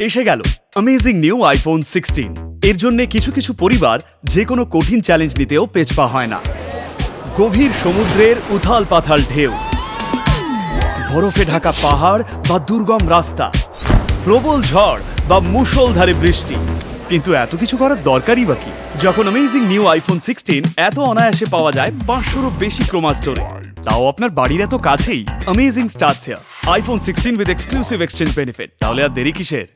এসে গেল। Amazing new iPhone sixteen এর জন্য কিছু কিছু পরিবার যে কোনো কঠিন চ্যালেঞ্জ নিতেও পেছপা হয় না। গভীর সমুদ্রের উথাল পাথাল ঢেউ। বরফে ঢাকা পাহাড় বা দুর্গম রাস্তা। প্রবল ঝড় বা মুষলধারে বৃষ্টি। কিন্তু এত কিছু করার দরকারই বা কি? যখন অ্যামেজিং নিউ আইফোন সিক্সটিন এত অনায়াসে পাওয়া যায় পাঁচশোরও বেশি ক্রোমা স্টোরে তাও আপনার বাড়ির এত কাছেই amazing starts iPhone sixteen with exclusive exchange benefit তাহলে আর দেরি কিসের?